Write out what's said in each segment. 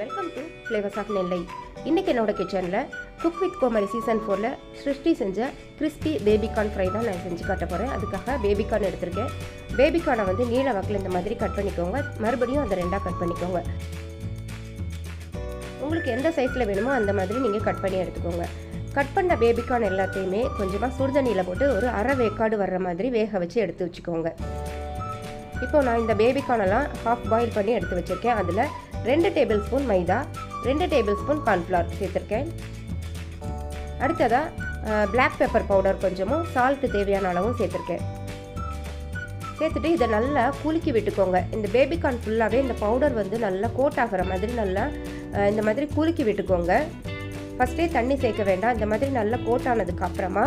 Welcome to flavours of Nellai இன்றைக்கி என்னோட கிச்சனில் குக் வித் கோமரி சீசன் ஃபோரில் சிருஷ்டி செஞ்ச கிறிஸ்பி பேபிகார்ன் ஃப்ரை தான் நான் செஞ்சு காட்ட போகிறேன் அதுக்காக பேபிகார்ன் எடுத்திருக்கேன். பேபிகார்னை வந்து நீல வாக்கில் இந்த மாதிரி கட் பண்ணிக்கோங்க. மறுபடியும் அதை ரெண்டாக கட் பண்ணிக்கோங்க. உங்களுக்கு எந்த சைஸில் வேணுமோ அந்த மாதிரி நீங்கள் கட் பண்ணி எடுத்துக்கோங்க. கட் பண்ண பேபிகார்ன் எல்லாத்தையுமே கொஞ்சமாக சுடுதண்ணியில் போட்டு ஒரு அரை வேக்காடு வர்ற மாதிரி வேக வச்சு எடுத்து வச்சுக்கோங்க. இப்போ நான் இந்த பேபிகார்னெல்லாம் ஹாஃப் பாயில் பண்ணி எடுத்து வச்சுருக்கேன். அதில் ரெண்டு டேபிள் ஸ்பூன் மைதா ரெண்டு டேபிள் ஸ்பூன் கார்ன்ஃப்ளவர் சேர்த்துருக்கேன் அடுத்ததாக பிளாக் பெப்பர் பவுடர் கொஞ்சமும் சால்ட்டு தேவையான அளவும் சேர்த்துருக்கேன். சேர்த்துட்டு இதை நல்லா குலுக்கி விட்டுக்கோங்க. இந்த பேபிகார்ன் ஃபுல்லாகவே இந்த பவுடர் வந்து நல்லா கோட் ஆகிற மாதிரி நல்லா இந்த மாதிரி குலுக்கி விட்டுக்கோங்க. ஃபஸ்ட்டே தண்ணி சேர்க்க வேண்டாம். இந்த மாதிரி நல்லா கோட் ஆனதுக்கப்புறமா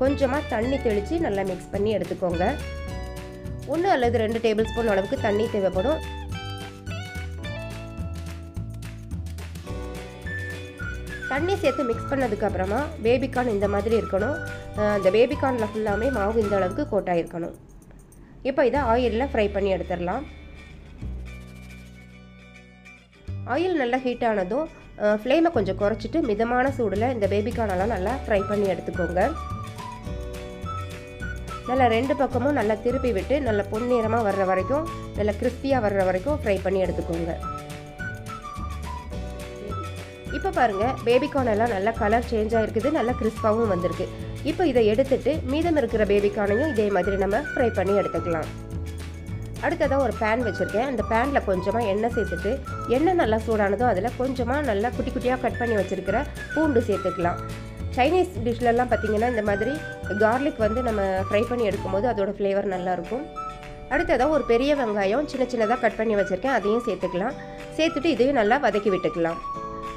கொஞ்சமாக தண்ணி தெளித்து நல்லா மிக்ஸ் பண்ணி எடுத்துக்கோங்க. ஒன்று அல்லது ரெண்டு டேபிள் ஸ்பூன் அளவுக்கு தண்ணி தேவைப்படும். தண்ணி சேர்த்து மிக்ஸ் பண்ணதுக்கப்புறமா பேபிகார்ன் இந்த மாதிரி இருக்கணும். இந்த பேபிகார்னில் ஃபுல்லாமே மாவு இந்த அளவுக்கு கோட்டாக இருக்கணும் இப்போ இதை ஆயிலில் ஃப்ரை பண்ணி எடுத்துடலாம். ஆயில் நல்லா ஹீட் ஆனதும் ஃப்ளேமை கொஞ்சம் குறைச்சிட்டு மிதமான சூடில் இந்த பேபிகார்னெல்லாம் நல்லா ஃப்ரை பண்ணி எடுத்துக்கோங்க. நல்லா ரெண்டு பக்கமும் நல்லா திருப்பி விட்டு நல்லா பொன்னிறமாக வர்ற வரைக்கும் நல்லா கிறிஸ்பியாக வர்ற வரைக்கும் ஃப்ரை பண்ணி எடுத்துக்கோங்க. இப்போ பாருங்கள் பேபிகார்ன் எல்லாம் நல்லா கலர் சேஞ்ச் ஆகிருக்குது நல்லா கிறிஸ்பாகவும் வந்திருக்கு. இப்போ இதை எடுத்துட்டு மீதம் இருக்கிற பேபிகார்னையும் இதே மாதிரி நம்ம ஃப்ரை பண்ணி எடுத்துக்கலாம். அடுத்ததாக ஒரு பேன் வச்சுருக்கேன். அந்த பேனில் கொஞ்சமாக எண்ணெய் சேர்த்துட்டு எண்ணெய் நல்லா சூடானதோ அதில் கொஞ்சமாக நல்லா குட்டி குட்டியாக கட் பண்ணி வச்சுருக்கிற பூண்டு சேர்த்துக்கலாம். சைனீஸ் டிஷ்லலாம் பார்த்திங்கன்னா இந்த மாதிரி கார்லிக் வந்து நம்ம ஃப்ரை பண்ணி எடுக்கும்போது அதோட ஃப்ளேவர் நல்லாயிருக்கும் அடுத்ததாக ஒரு பெரிய வெங்காயம் சின்ன சின்னதாக கட் பண்ணி வச்சுருக்கேன். அதையும் சேர்த்துக்கலாம். சேர்த்துட்டு இதையும் நல்லா வதக்கி விட்டுக்கலாம்.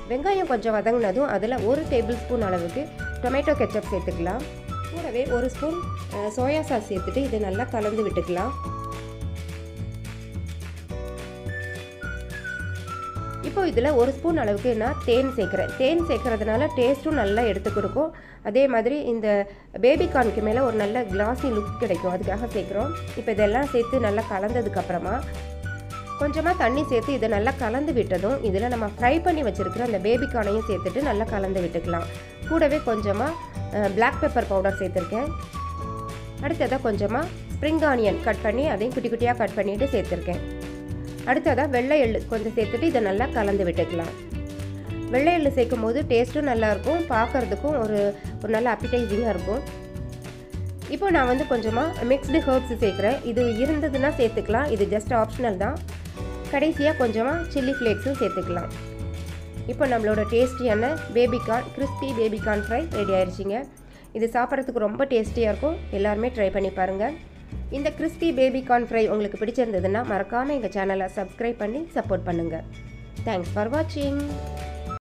வெங்காயம் கொஞ்சம் வதங்கினதும் அதில் ஒரு டேபிள் ஸ்பூன் அளவுக்கு டொமேட்டோ கெச்சப் சேர்த்துக்கலாம். கூடவே ஒரு ஸ்பூன் சோயா சாஸ் சேர்த்துட்டு இதை நல்லா கலந்து விட்டுக்கலாம். இப்போ இதில் ஒரு ஸ்பூன் அளவுக்கு நான் தேன் சேர்க்குறேன். தேன் சேர்க்குறதுனால டேஸ்ட்டும் நல்லா எடுத்து கொடுக்கும் அதே மாதிரி இந்த பேபி கார்னுக்கு மேலே ஒரு நல்ல கிளாஸி லுக் கிடைக்கும். அதுக்காக சேர்க்குறோம். இப்போ இதெல்லாம் சேர்த்து நல்லா கலந்ததுக்கப்புறமா கொஞ்சமாக தண்ணி சேர்த்து இதை நல்லா கலந்து விட்டதும் இதில் நம்ம ஃப்ரை பண்ணி வச்சுருக்கிற அந்த பேபிக்கானையும் சேர்த்துட்டு நல்லா கலந்து விட்டுக்கலாம். கூடவே கொஞ்சமாக பிளாக் பெப்பர் பவுடர் சேர்த்துருக்கேன். அடுத்ததாக கொஞ்சமாக ஸ்ப்ரிங் ஆனியன் கட் பண்ணி அதையும் குட்டி குட்டியாக கட் பண்ணிவிட்டு சேர்த்துருக்கேன். அடுத்ததாக வெள்ளை எள்ளு கொஞ்சம் சேர்த்துட்டு இதை நல்லா கலந்து விட்டுக்கலாம். வெள்ளை எள்ளு சேர்க்கும் போது டேஸ்ட்டும் நல்லாயிருக்கும் பார்க்குறதுக்கும் ஒரு ஒரு நல்ல அப்பிடைசிங்காக இருக்கும். இப்போ நான் வந்து கொஞ்சமாக மிக்ஸ்டு ஹர்ப்ஸ் சேர்க்குறேன். இது இருந்ததுன்னா சேர்த்துக்கலாம். இது ஜஸ்ட் ஆப்ஷனல் தான். கடைசியாக கொஞ்சமாக சில்லி ஃப்ளேக்ஸும் சேர்த்துக்கலாம். இப்போ நம்மளோட டேஸ்டியான baby corn crispy baby corn fry ready ஆயிடுச்சிங்க இது சாப்பிட்றதுக்கு ரொம்ப டேஸ்டியாக இருக்கும். எல்லாருமே ட்ரை பண்ணி பாருங்கள் இந்த கிறிஸ்பி பேபிகார்ன் ஃப்ரை உங்களுக்கு பிடிச்சிருந்ததுன்னா மறக்காமல் எங்கள் சேனலை சப்ஸ்கிரைப் பண்ணி சப்போர்ட் பண்ணுங்கள் தேங்க்ஸ் ஃபார் வாட்சிங்